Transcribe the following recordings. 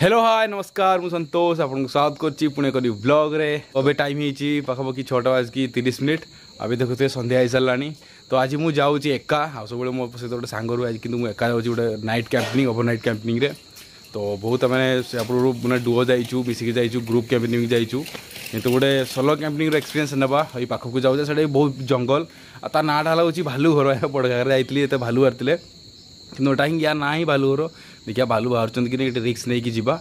hello hi नमस्कार ମୁଁ ସନ୍ତୋଷ ଆପଣଙ୍କୁ ସ୍ୱାଗତ କରୁଛି ପୁଣି କରି ବ୍ଲଗ୍ରେ ଏବେ ଟାଇମ୍ ହେଇଛି ପାଖାପାଖି ଛଅଟା ବାଜିକି ତିରିଶ ମିନିଟ୍ ଏବେ ଦେଖୁଥିବେ ସନ୍ଧ୍ୟା ହେଇସାରିଲାଣି ତ ଆଜି ମୁଁ ଯାଉଛି ଏକା ଆଉ ସବୁବେଳେ ମୋ ସହିତ ଗୋଟେ ସାଙ୍ଗ ରୁହେ ଆଜି କିନ୍ତୁ ମୁଁ ଏକା ଯାଉଛି ଗୋଟେ ନାଇଟ୍ କ୍ୟାମ୍ପିଂ ଓଭର ନାଇଟ୍ କ୍ୟାମ୍ପିଂରେ ତ ବହୁତ ଆମେ ଆପଣରୁ ମାନେ ଡୁଅ ଯାଇଛୁ ମିଶିକି ଯାଇଛୁ ଗ୍ରୁପ୍ କ୍ୟାମ୍ପିଂ ଯାଇଛୁ କିନ୍ତୁ ଗୋଟେ ସୋଲୋ କ୍ୟାମ୍ପିଂର ଏକ୍ସପିରିଏନ୍ସ ନେବା ଏଇ ପାଖକୁ ଯାଉଛେ ସେଟା ବହୁତ ଜଙ୍ଗଲ ଆଉ ତା ନାଁଟା ହେଲା ହେଉଛି ଭାଲୁ ଘର ବଡ଼ ଜାଗାରେ ଯାଇଥିଲି ଏତେ ଭାଲୁ ବାହାରିଥିଲେ କିନ୍ତୁ ଏଇଟା ହିଁ ୟା ନାଁ ହିଁ ଭାଲୁ ଘର देखिए भालू बाहर गोटे रिक्स नहीं की जीवा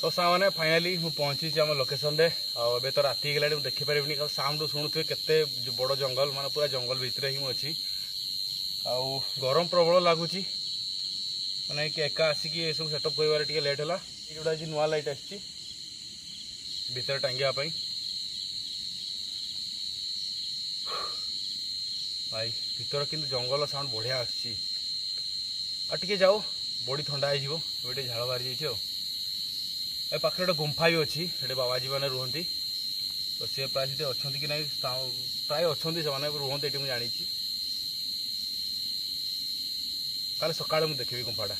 তো ସାଙ୍ଗମାନେ ଫାଇନାଲି ମୁଁ ପହଞ୍ଚିଛି ଆମ ଲୋକେସନରେ ଆଉ ଏବେ ତ ରାତି ହେଇଗଲାଣି ମୁଁ ଦେଖିପାରିବିନି କାରଣ ସାଉଣ୍ଡ ଶୁଣୁଥିବେ କେତେ ବଡ଼ ଜଙ୍ଗଲ ମାନେ ପୁରା ଜଙ୍ଗଲ ଭିତରେ ହିଁ ମୁଁ ଅଛି ଆଉ ଗରମ ପ୍ରବଳ ଲାଗୁଛି ମାନେ ଏକା ଆସିକି ଏସବୁ ସେଟଅପ୍ କରିବାରେ ଟିକେ ଲେଟ୍ ହେଲା ଯେଉଁଟା ଆଜି ନୂଆ ଲାଇଟ୍ ଆସିଛି ଭିତରେ ଟାଙ୍ଗିବା ପାଇଁ ଭାଇ ଭିତର କିନ୍ତୁ ଜଙ୍ଗଲ ସାଉଣ୍ଡ ବଢ଼ିଆ ଆସୁଛି ଆଉ ଟିକେ ଯାଉ ବଡ଼ି ଥଣ୍ଡା ହେଇଯିବ ଏବେ ଟିକେ ଝାଳ ବାହାରି ଯାଇଛି ଆଉ ଏ ପାଖରେ ଗୋଟେ ଗୁମ୍ଫା ବି ଅଛି ସେଠି ବାବାଜୀମାନେ ରୁହନ୍ତି ତ ସେ ପ୍ରାୟ ସେଠି ଅଛନ୍ତି କି ନାହିଁ ପ୍ରାୟ ଅଛନ୍ତି ସେମାନେ ରୁହନ୍ତି ଏଠି ମୁଁ ଜାଣିଛି କାଲି ସକାଳେ ମୁଁ ଦେଖିବି ଗୁମ୍ଫାଟା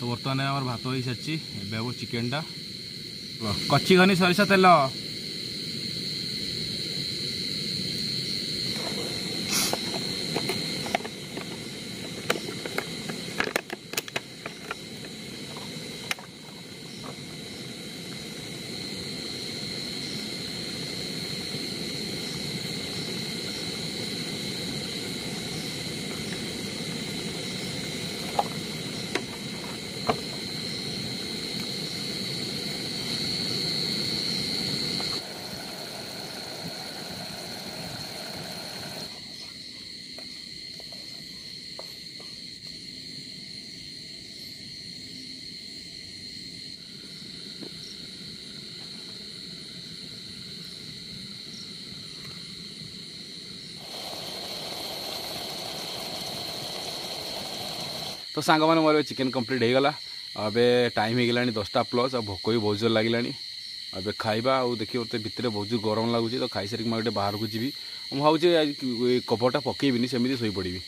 তো বর্তমানে আমার ভাত হয়ে সারছি বেবু চিকেনটা কচি ঘনি সরিষা তেল তো ସାଙ୍ଗମାନେ ମୋର ଚିକେନ୍ କମ୍ପ୍ଲିଟ୍ ହୋଇଗଲା ଏବେ ଟାଇମ୍ ହୋଇଗଲାଣି ଦଶଟା ପ୍ଲସ୍ ଆଉ ଭୋକ ବି ବହୁତ ଜୋର ଲାଗିଲାଣି ଏବେ ଖାଇବା ଆଉ ଦେଖିବ ମୋତେ ଭିତରେ ବହୁତ ଜୋର ଗରମ ଲାଗୁଛି ତ ଖାଇସାରିକି ମୁଁ ଗୋଟେ ବାହାରକୁ ଯିବି ମୁଁ ଭାବୁଛି ଆଜି କଭର୍ଟା ପକାଇବିନି ସେମିତି ଶୋଇପଡ଼ିବି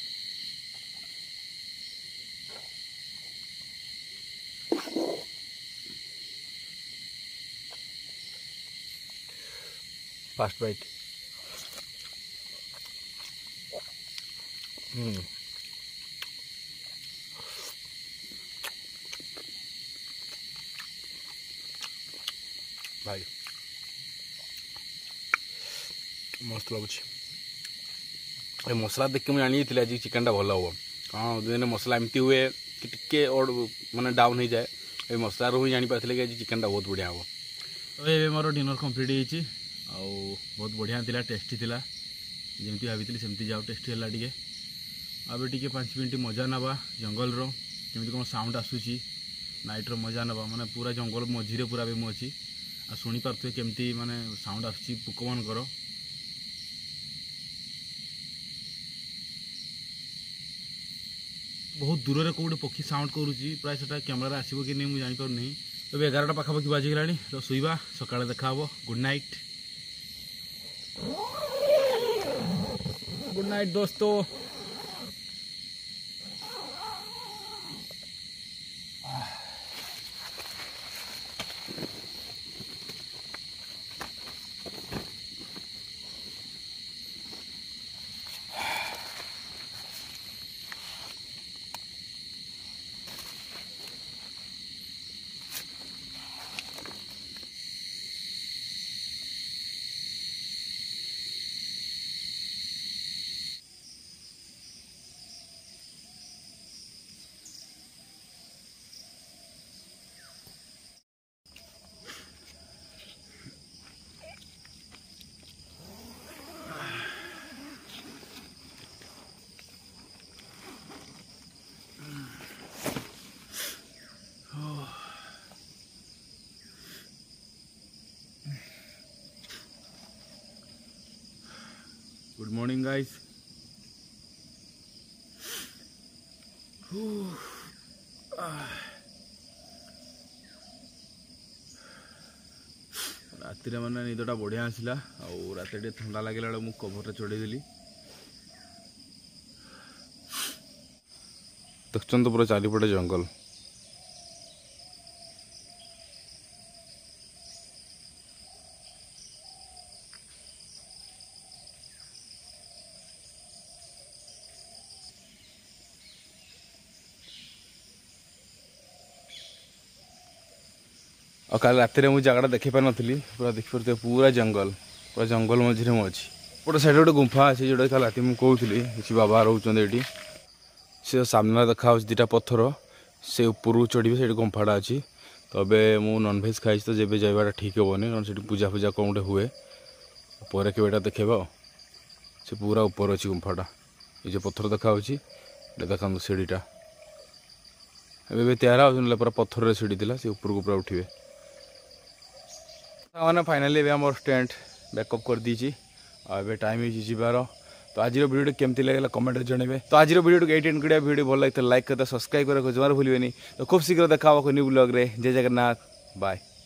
ଫାଷ୍ଟ ବାଇଟ୍ ହୁଁ ଭାଇ ମସ୍ତ ଲାଗୁଛି ଏ ମସଲା ଦେଖି ମୁଁ ଜାଣିଯାଇଥିଲି ଆଜି ଚିକେନଟା ଭଲ ହେବ ହଁ ଦିନେ ମସଲା ଏମିତି ହୁଏ କି ଟିକେ ମାନେ ଡାଉନ୍ ହେଇଯାଏ ଏ ମସଲାରୁ ହିଁ ଜାଣିପାରିଥିଲେ କି ଆଜି ଚିକେନଟା ବହୁତ ବଢ଼ିଆ ହେବ ତ ଏବେ ମୋର ଡିନର୍ କମ୍ପ୍ଲିଟ୍ ହେଇଛି ଆଉ ବହୁତ ବଢ଼ିଆ ଥିଲା ଟେଷ୍ଟି ଥିଲା ଯେମିତି ଭାବିଥିଲି ସେମିତି ଯାଉ ଟେଷ୍ଟି ହେଲା ଟିକେ ଏବେ ଟିକେ ପାଞ୍ଚ ମିନିଟ୍ ମଜା ନେବା ଜଙ୍ଗଲର କେମିତି କ'ଣ ସାଉଣ୍ଡ ଆସୁଛି ନାଇଟ୍ର ମଜା ନେବା ମାନେ ପୁରା ଜଙ୍ଗଲ ମଝିରେ ପୁରା ଏବେ ମୁଁ ଅଛି शुीपे केमती मानने साउंड आसक मान बहुत दूर रे कौटे पक्षी साउंड करुच प्राय से कैमेर आसो कि नहीं मुझे जापार नहीं अब एगारटा पाखापाखि बाजिगला तो शुवा सका देखा हे गुड नाइट गुड नाइट दोस्तों गुड मॉर्निंग गाइस रात्री रात मैंने निदटा बढ़िया आसला आ रात था लगे बड़े मुझे कभर रे दिली देखते पूरा चारिपटे जंगल ଆଉ କାଲି ରାତିରେ ମୁଁ ଜାଗାଟା ଦେଖିପାରିନଥିଲି ପୁରା ଦେଖିପାରୁଥିବେ ପୁରା ଜଙ୍ଗଲ ପୁରା ଜଙ୍ଗଲ ମଝିରେ ମୁଁ ଅଛି ଗୋଟେ ସାଇଡ଼୍ ଗୋଟେ ଗୁମ୍ଫା ଅଛି ଯେଉଁଟା କାଲି ରାତି ମୁଁ କହୁଥିଲି କିଛି ବାବା ରହୁଛନ୍ତି ଏଠି ସେ ସାମ୍ନାରେ ଦେଖାହେଉଛି ଦୁଇଟା ପଥର ସେ ଉପରକୁ ଚଢ଼ିବେ ସେଇଠି ଗୁମ୍ଫାଟା ଅଛି ତ তবে মু ননভেজ খাইছি তো যেবে যাইবাটা ঠিক হবনি কারণ সেটি পূজা ফুজা কম গোটে হুয়ে পরে কেবেটা দেখেব সে পুরা উপর অছি গুম্ফাটা এই ପଥର ଦେଖାହେଉଛି দেখা ଦେଖାନ୍ତୁ এটা ଏବେ ଏବେ ତିଆରି ହେଉଛି ନହେଲେ ପୁରା পথরের সিঁড়ি ଥିଲା ସେ ଉପରକୁ ପୁରା ଉଠିବେ मैंने फाइनाली भी मोर स्टैंड बैकअप कर दीची अबे टाइम ही जीवार तो आज भिडियो कमी लगे कमेंट में तो आज भिडियो एट एंड करा भिडियो भल लगे लाइक करते सब्सक्राइब कर जमार भूलेंगे तो खूब शीघ्र देखा हो न्यू ब्लग्रे जय जगन्नाथ बाय